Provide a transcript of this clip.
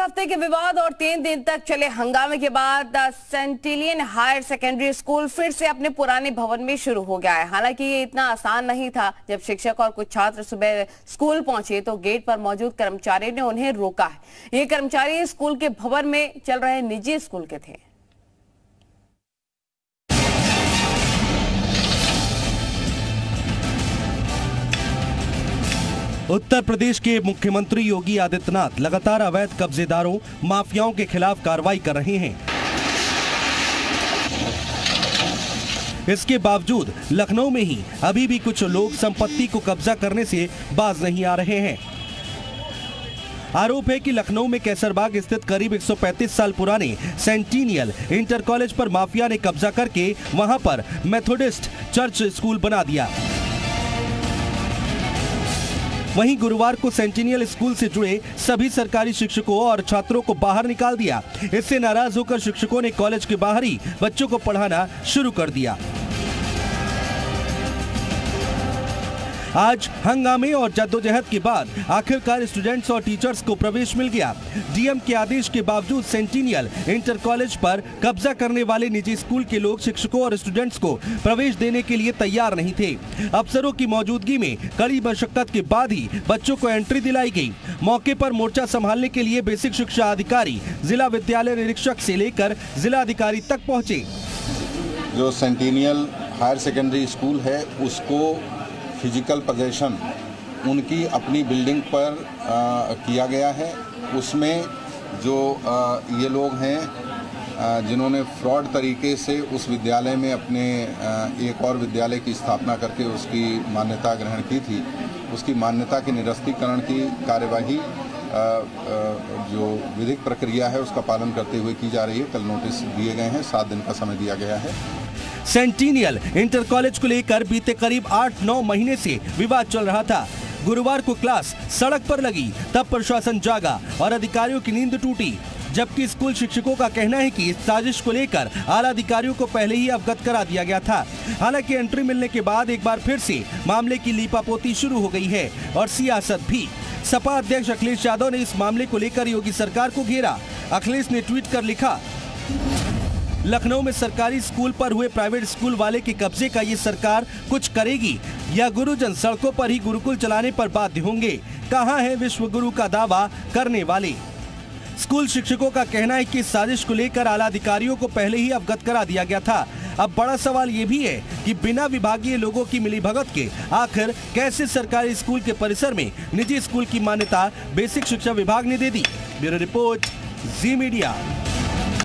हफ़्ते के विवाद और तीन दिन तक चले हंगामे के बाद सेंटिलियन हायर सेकेंडरी स्कूल फिर से अपने पुराने भवन में शुरू हो गया है। हालाँकि ये इतना आसान नहीं था। जब शिक्षक और कुछ छात्र सुबह स्कूल पहुँचे तो गेट पर मौजूद कर्मचारी ने उन्हें रोका है। ये कर्मचारी स्कूल के भवन में चल रहे निजी स्कूल के थे। उत्तर प्रदेश के मुख्यमंत्री योगी आदित्यनाथ लगातार अवैध कब्जेदारों, माफियाओं के खिलाफ कार्रवाई कर रहे हैं। इसके बावजूद, लखनऊ में ही अभी भी कुछ लोग संपत्ति को कब्जा करने से बाज नहीं आ रहे हैं। आरोप है कि लखनऊ में कैसरबाग स्थित करीब 135 साल पुराने सेंटीनियल इंटर कॉलेज पर माफिया ने कब्जा करके वहाँ पर मेथोडिस्ट चर्च स्कूल बना दिया। वहीं गुरुवार को सेंटिनियल स्कूल से जुड़े सभी सरकारी शिक्षकों और छात्रों को बाहर निकाल दिया। इससे नाराज़ होकर शिक्षकों ने कॉलेज के बाहर ही बच्चों को पढ़ाना शुरू कर दिया। आज हंगामे और जद्दोजहद के बाद आखिरकार स्टूडेंट्स और टीचर्स को प्रवेश मिल गया। डीएम के आदेश के बावजूद सेंटिनियल इंटर कॉलेज पर कब्जा करने वाले निजी स्कूल के लोग, शिक्षकों और स्टूडेंट्स को प्रवेश देने के लिए तैयार नहीं थे। अफसरों की मौजूदगी में कड़ी मशक्कत के बाद ही बच्चों को एंट्री दिलाई गई। मौके पर मोर्चा संभालने के लिए बेसिक शिक्षा अधिकारी, जिला विद्यालय निरीक्षक से लेकर जिला अधिकारी तक पहुँचे। जो सेंटिनियल हायर सेकेंडरी स्कूल है, उसको फ़िज़िकल पोजेशन उनकी अपनी बिल्डिंग पर आ, किया गया है। उसमें जो आ, ये लोग हैं जिन्होंने फ्रॉड तरीके से उस विद्यालय में अपने आ, एक और विद्यालय की स्थापना करके उसकी मान्यता ग्रहण की थी। उसकी मान्यता के निरस्तीकरण की कार्यवाही जो विधिक प्रक्रिया है उसका पालन करते हुए की जा रही है। कल नोटिस दिए गए हैं सात दिन का समय दिया गया है। सेंटिनियल इंटर कॉलेज को लेकर बीते करीब आठ नौ महीने से विवाद चल रहा था। गुरुवार को क्लास सड़क पर लगी, तब प्रशासन जागा और अधिकारियों की नींद टूटी। जबकि स्कूल शिक्षकों का कहना है कि इस साजिश को लेकर आला अधिकारियों को पहले ही अवगत करा दिया गया था। हालाँकि एंट्री मिलने के बाद एक बार फिर से मामले की लीपापोती शुरू हो गई है और सियासत भी। सपा अध्यक्ष अखिलेश यादव ने इस मामले को लेकर योगी सरकार को घेरा। अखिलेश ने ट्वीट कर लिखा लखनऊ में सरकारी स्कूल पर हुए प्राइवेट स्कूल वाले के कब्जे का ये सरकार कुछ करेगी? या गुरुजन सड़कों पर ही गुरुकुल चलाने पर बाध्य होंगे? कहाँ है विश्व गुरु का दावा करने वाले? स्कूल शिक्षकों का कहना है कि साजिश को लेकर आला अधिकारियों को पहले ही अवगत करा दिया गया था। अब बड़ा सवाल ये भी है कि बिना विभागीय लोगों की मिली भगत के आखिर कैसे सरकारी स्कूल के परिसर में निजी स्कूल की मान्यता बेसिक शिक्षा विभाग ने दे दी? Bureau report, Zee Media.